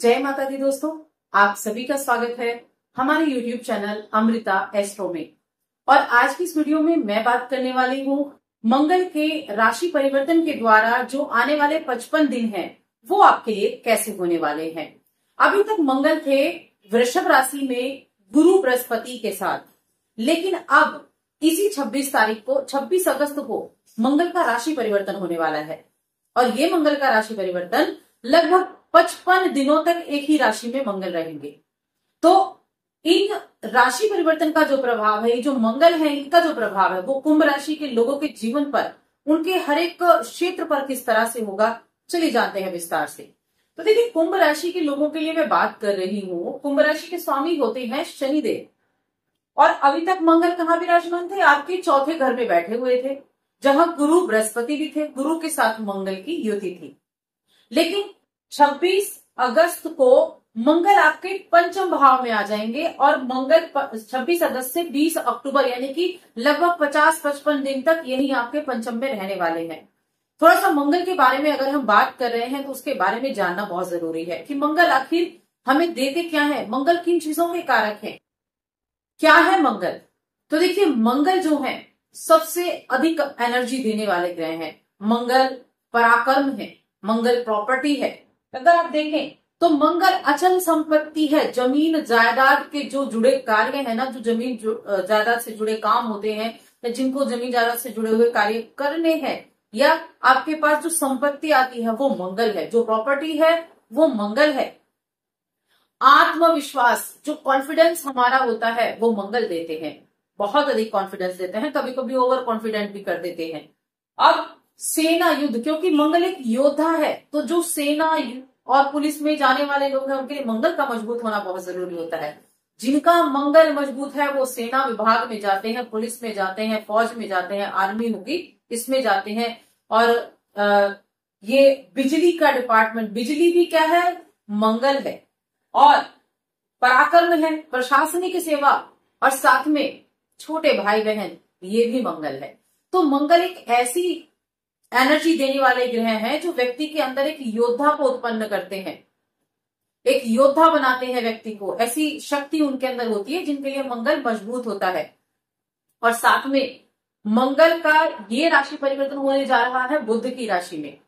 जय माता दी दोस्तों, आप सभी का स्वागत है हमारे YouTube चैनल अमृता एस्ट्रो में। और आज की इस वीडियो में मैं बात करने वाली हूँ मंगल के राशि परिवर्तन के द्वारा जो आने वाले 55 दिन हैं, वो आपके लिए कैसे होने वाले हैं। अभी तक मंगल थे वृषभ राशि में गुरु बृहस्पति के साथ। लेकिन अब इसी 26 तारीख को 26 अगस्त को मंगल का राशि परिवर्तन होने वाला है। और ये मंगल का राशि परिवर्तन लगभग पचपन दिनों तक एक ही राशि में मंगल रहेंगे। तो इन राशि परिवर्तन का जो प्रभाव है जो मंगल है, इनका जो प्रभाव है, वो कुंभ राशि के लोगों के जीवन पर, उनके हर एक क्षेत्र पर किस तरह से होगा, चलिए जानते हैं विस्तार से। तो देखिए, कुंभ राशि के लोगों के लिए मैं बात कर रही हूँ। कुंभ राशि के स्वामी होते हैं शनिदेव। और अभी तक मंगल कहाँ विराजमान थे? आपके चौथे घर में बैठे हुए थे, जहाँ गुरु बृहस्पति भी थे, गुरु के साथ मंगल की युति थी। लेकिन 26 अगस्त को मंगल आपके पंचम भाव में आ जाएँगे और मंगल 26 अगस्त से 20 अक्टूबर यानी कि लगभग 50-55 दिन तक यही आपके पंचम में रहने वाले हैं। थोड़ा सा मंगल के बारे में अगर हम बात कर रहे हैं तो उसके बारे में जानना बहुत ज़रूरी है कि मंगल आखिर हमें देते क्या है? मंगल किन चीज़ों के कारक है? क्या है मंगल? तो देखिए, मंगल जो है, सबसे अधिक एनर्जी देने वाले ग्रह हैं। मंगल पराक्रम है, मंगल प्रॉपर्टी है। अगर आप देखें तो मंगल अचल संपत्ति है, ज़मीन, जायदाद के जो जुड़े कार्य है ना, जो ज़मीन जायदाद से जुड़े काम होते हैं, या जिनको ज़मीन जायदाद से जुड़े हुए कार्य करने हैं, या आपके पास जो संपत्ति आती है, वो मंगल है, जो प्रॉपर्टी है, वो मंगल है। आत्मविश्वास, जो कॉन्फिडेंस हमारा होता है, वो मंगल देते हैं। बहुत अधिक कॉन्फिडेंस देते हैं कभी कभी ओवर कॉन्फिडेंट भी कर देते हैं। अब सेना युद्ध क्योंकि मंगल एक योद्धा है तो जो सेना और पुलिस में जाने वाले लोग हैं उनके लिए मंगल का मज़बूत होना बहुत ज़रूरी होता है। जिनका मंगल मज़बूत है वो सेना विभाग में जाते हैं पुलिस में जाते हैं फौज में जाते हैं आर्मी होगी इसमें जाते हैं। और आ, ये बिजली का डिपार्टमेंट बिजली भी क्या है? मंगल है। और पराक्रम है प्रशासनिक सेवा और साथ में छोटे भाई बहन ये भी मंगल है। तो मंगल एक ऐसी एनर्जी देने वाले ग्रह हैं जो व्यक्ति के अंदर एक योद्धा को उत्पन्न करते हैं। एक योद्धा बनाते हैं व्यक्ति को। ऐसी शक्ति उनके अंदर होती है जिनके लिए मंगल मज़बूत होता है। और साथ में मंगल का ये राशि परिवर्तन होने जा रहा है बुद्ध की राशि में।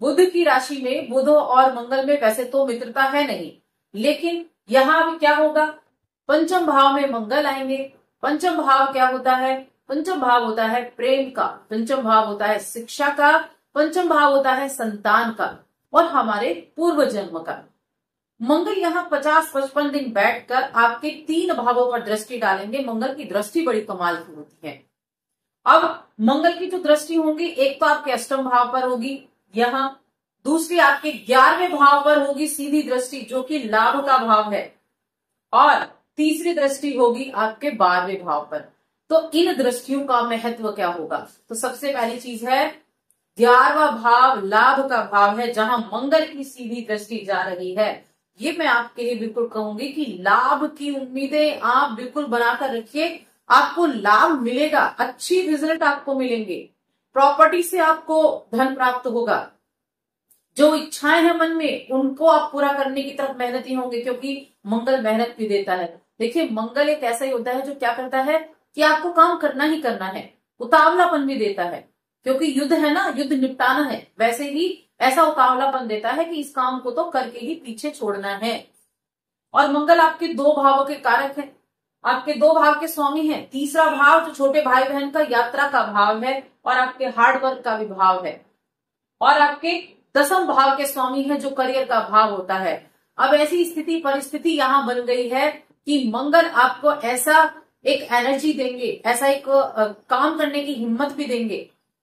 बुद्ध की राशि में बुध और मंगल में वैसे तो मित्रता है नहीं, लेकिन यहाँ क्या होगा? पंचम भाव में मंगल आएँगे। पंचम भाव क्या होता है? पंचम भाव होता है प्रेम का, पंचम भाव होता है शिक्षा का, पंचम भाव होता है संतान का और हमारे पूर्व जन्म का। मंगल यहाँ पचास, पचपन दिन बैठकर आपके तीन भावों पर दृष्टि डालेंगे। मंगल की दृष्टि बड़ी कमाल की होती है। अब मंगल की जो दृष्टि होगी, एक तो आपके अष्टम भाव पर होगी, यहाँ दूसरी आपके ग्यारहवें भाव पर होगी सीधी दृष्टि, जो कि लाभ का भाव है। और तीसरी दृष्टि होगी आपके बारहवें भाव पर। तो इन दृष्टियों का महत्व क्या होगा? तो सबसे पहली चीज़ है, ग्यारहवा भाव, लाभ का भाव है, जहाँ मंगल की सीधी दृष्टि जा रही है। ये मैं आपके लिए बिल्कुल कहूँगी कि लाभ की उम्मीदें आप बिल्कुल बनाकर रखिए। आपको लाभ मिलेगा, अच्छी रिज़ल्ट आपको मिलेंगे। प्रॉपर्टी से आपको धन प्राप्त होगा। जो इच्छाएँ हैं मन में, उनको आप पूरा करने की तरफ़ मेहनती होंगे, क्योंकि मंगल मेहनत भी देता है। देखिए, मंगल एक ऐसा ही होता है जो क्या करता है? कि आपको काम करना ही करना है, उतावलापन भी देता है, क्योंकि युद्ध है ना, युद्ध निपटाना है, वैसे ही ऐसा उतावलापन देता है कि इस काम को तो करके ही पीछे छोड़ना है। और मंगल आपके दो भावों के कारक है, आपके दो भाव के स्वामी हैं, तीसरा भाव जो छोटे भाई बहन का यात्रा का भाव है, और आपके हार्ड वर्क का भी भाव है। और आपके दसम भाव के स्वामी है जो करियर का भाव होता है। अब ऐसी स्थिति परिस्थिति यहाँ बन गई है कि मंगल आपको ऐसा एक एनर्जी देंगे, ऐसा एक काम करने की हिम्मत भी देंगे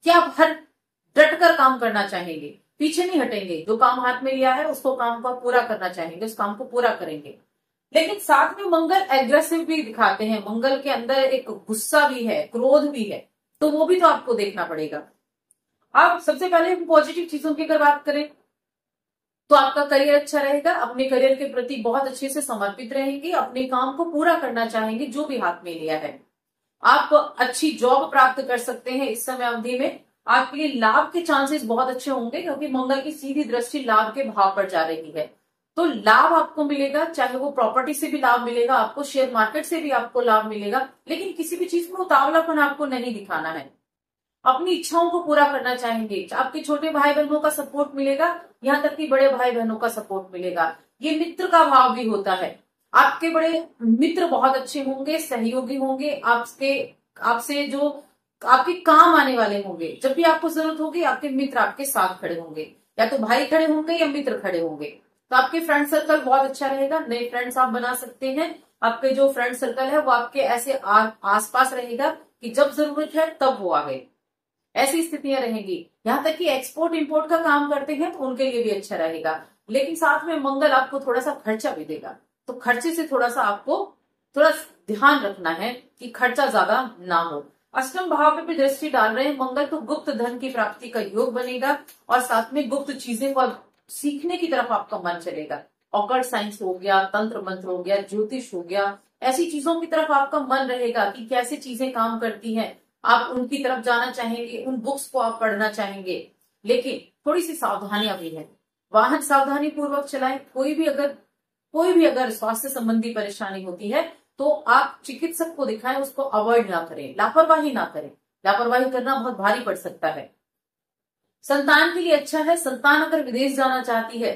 कि आप हर डट कर काम करना चाहेंगे, पीछे नहीं हटेंगे। जो काम हाथ में लिया है, उसको काम को पूरा करना चाहेंगे, उस काम को पूरा करेंगे। लेकिन साथ में मंगल एग्रेसिव भी दिखाते हैं। मंगल के अंदर एक गुस्सा भी है, क्रोध भी है तो वो भी तो आपको देखना पड़ेगा। अब सबसे पहले पॉजिटिव चीज़ों की अगर बात करें तो आपका करियर अच्छा रहेगा, अपने करियर के प्रति बहुत अच्छे से समर्पित रहेंगे, अपने काम को पूरा करना चाहेंगे, जो भी हाथ में लिया है। आप अच्छी जॉब प्राप्त कर सकते हैं इस समय अवधि में। आपके लिए लाभ के चांसेस बहुत अच्छे होंगे, क्योंकि मंगल की सीधी दृष्टि लाभ के भाव पर जा रही है। तो लाभ आपको मिलेगा, चाहे वो प्रॉपर्टी से भी लाभ मिलेगा, आपको शेयर मार्केट से भी आपको लाभ मिलेगा, लेकिन किसी भी चीज़ में उतावलापन आपको नहीं दिखाना है। अपनी इच्छाओं को पूरा करना चाहेंगे। आपके छोटे भाई बहनों का सपोर्ट मिलेगा, यहाँ तक कि बड़े भाई बहनों का सपोर्ट मिलेगा। ये मित्र का भाव भी होता है। आपके बड़े मित्र बहुत अच्छे होंगे, सहयोगी होंगे, आपके, आपसे जो, आपके काम आने वाले होंगे। जब भी आपको ज़रूरत होगी, आपके मित्र आपके साथ खड़े होंगे। या तो भाई खड़े होंगे या मित्र खड़े होंगे। तो आपके फ्रेंड सर्कल बहुत अच्छा रहेगा। नए फ्रेंड्स आप बना सकते हैं। आपके जो फ्रेंड सर्कल है, वो आपके ऐसे आसपास रहेगा कि जब ज़रूरत है, तब वो आ गए। ऐसी स्थितियाँ रहेंगी। यहाँ तक कि एक्सपोर्ट इंपोर्ट का काम करते हैं तो उनके लिए भी अच्छा रहेगा। लेकिन साथ में मंगल आपको थोड़ा सा खर्चा भी देगा। तो खर्चे से थोड़ा सा आपको थोड़ा ध्यान रखना है कि खर्चा ज़्यादा ना हो। अष्टम भाव में भी दृष्टि डाल रहे हैं। मंगल तो गुप्त धन की प्राप्ति का योग बनेगा और साथ में गुप्त चीज़ें को सीखने की तरफ़ आपका मन चलेगा। ऑकर्ड साइंस हो गया, तंत्र मंत्र हो गया, ज्योतिष हो गया, ऐसी चीज़ों की तरफ़ आपका मन रहेगा कि कैसे चीज़ें काम करती हैं। आप उनकी तरफ़ जाना चाहेंगे, उन बुक्स को आप पढ़ना चाहेंगे, लेकिन थोड़ी सी सावधानियाँ भी है वाहन सावधानी पूर्वक चलाएँ। कोई भी अगर, कोई भी अगर स्वास्थ्य संबंधी परेशानी होती है तो आप चिकित्सक को दिखाएँ, उसको अवॉइड ना करें, लापरवाही ना करें। लापरवाही करना बहुत भारी पड़ सकता है। संतान के लिए अच्छा है। संतान अगर विदेश जाना चाहती है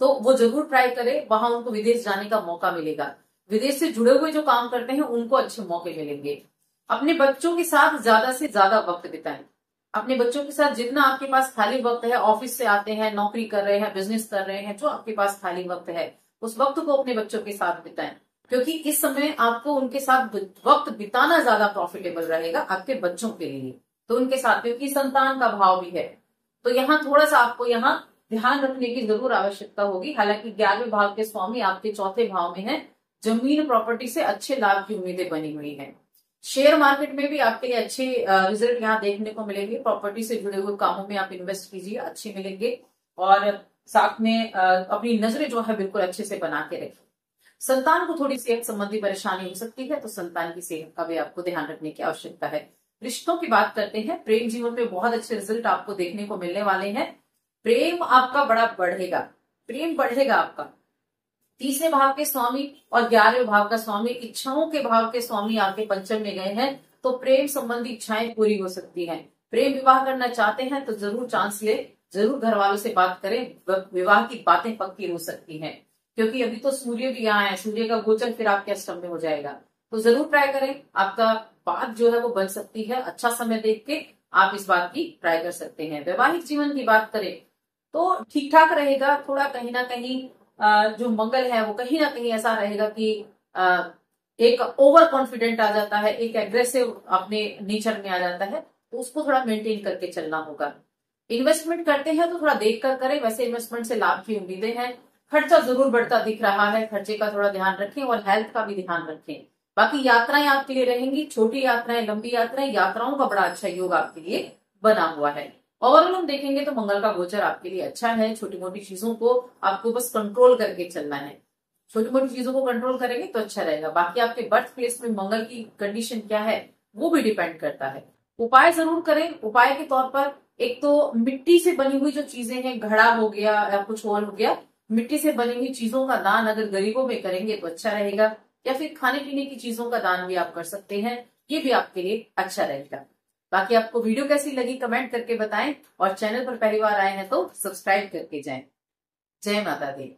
तो वो ज़रूर ट्राई करे। वहाँ उनको विदेश जाने का मौका मिलेगा। विदेश से जुड़े हुए जो काम करते हैं, उनको अच्छे मौके मिलेंगे। अपने बच्चों के साथ ज़्यादा से ज़्यादा वक्त बिताएँ। अपने बच्चों के साथ जितना आपके पास खाली वक्त है, ऑफ़िस से आते हैं, नौकरी कर रहे हैं बिज़नेस कर रहे हैं, जो आपके पास खाली वक्त है, उस वक्त को अपने बच्चों के साथ बिताएँ। क्योंकि इस समय आपको उनके साथ वक्त बिताना ज़्यादा प्रॉफिटेबल रहेगा आपके बच्चों के लिए। तो उनके साथ, क्योंकि संतान का भाव भी है। तो यहाँ थोड़ा सा आपको यहाँ ध्यान रखने की ज़रूर आवश्यकता होगी। हालाँकि ग्यारहवें भाव के स्वामी आपके चौथे भाव में है। ज़मीन प्रॉपर्टी से अच्छे लाभ की उम्मीदें बनी हुई है। शेयर मार्केट में भी आपके लिए अच्छे रिज़ल्ट यहाँ देखने को मिलेंगे। प्रॉपर्टी से जुड़े हुए कामों में आप इन्वेस्ट कीजिए, अच्छे मिलेंगे। और साथ में अपनी नज़रें जो है बिल्कुल अच्छे से बना के रखें संतान को थोड़ी सेहत संबंधी परेशानी हो सकती है तो संतान की सेहत का भी आपको ध्यान रखने की आवश्यकता है। रिश्तों की बात करते हैं। प्रेम जीवन में बहुत अच्छे रिज़ल्ट आपको देखने को मिलने वाले हैं। प्रेम आपका बड़ा बढ़ेगा। प्रेम बढ़ेगा आपका। तीसरे भाव के स्वामी और ग्यारहवें भाव का स्वामी, इच्छाओं के भाव के स्वामी आपके पंचम में गए हैं तो प्रेम संबंधी इच्छाएँ पूरी हो सकती हैं। प्रेम विवाह करना चाहते हैं तो ज़रूर चांस ले, ज़रूर घर वालों से बात करें विवाह की बातें पक्की हो सकती हैं। क्योंकि अभी तो सूर्य भी यहाँ है, सूर्य का गोचर फिर आपके अष्टम में हो जाएगा। तो ज़रूर ट्राई करें, आपका बात जो है वो बन सकती है अच्छा समय देख के आप इस बात की ट्राई कर सकते हैं। वैवाहिक जीवन की बात करें तो ठीक ठाक रहेगा, थोड़ा कहीं ना कहीं जो मंगल है, वो कहीं ना कहीं ऐसा रहेगा कि एक ओवर कॉन्फिडेंट आ जाता है, एक एग्रेसिव अपने नेचर में आ जाता है तो उसको थोड़ा मेंटेन करके चलना होगा। इन्वेस्टमेंट करते हैं तो थोड़ा देख कर करें, वैसे इन्वेस्टमेंट से लाभ की उम्मीदें हैं। खर्चा ज़रूर बढ़ता दिख रहा है, खर्चे का थोड़ा ध्यान रखें और हेल्थ का भी ध्यान रखें। बाकी यात्राएँ आपके लिए रहेंगी, छोटी यात्राएँ, लंबी यात्राएँ, यात्राओं का बड़ा अच्छा योग आपके लिए बना हुआ है। ओवरऑल हम देखेंगे तो मंगल का गोचर आपके लिए अच्छा है। छोटी मोटी चीज़ों को आपको बस कंट्रोल करके चलना है। छोटी मोटी चीज़ों को कंट्रोल करेंगे तो अच्छा रहेगा। बाकी आपके बर्थ प्लेस में मंगल की कंडीशन क्या है, वो भी डिपेंड करता है। उपाय ज़रूर करें। उपाय के तौर पर एक तो मिट्टी से बनी हुई जो चीज़ें हैं, घड़ा हो गया या कुछ और हो गया, मिट्टी से बनी हुई चीज़ों का दान अगर गरीबों में करेंगे तो अच्छा रहेगा। या फिर खाने पीने की चीज़ों का दान भी आप कर सकते हैं, ये भी आपके लिए अच्छा रहेगा। बाकी आपको वीडियो कैसी लगी कमेंट करके बताएँ और चैनल पर पहली बार आए हैं तो सब्सक्राइब करके जाएँ। जय माता दी।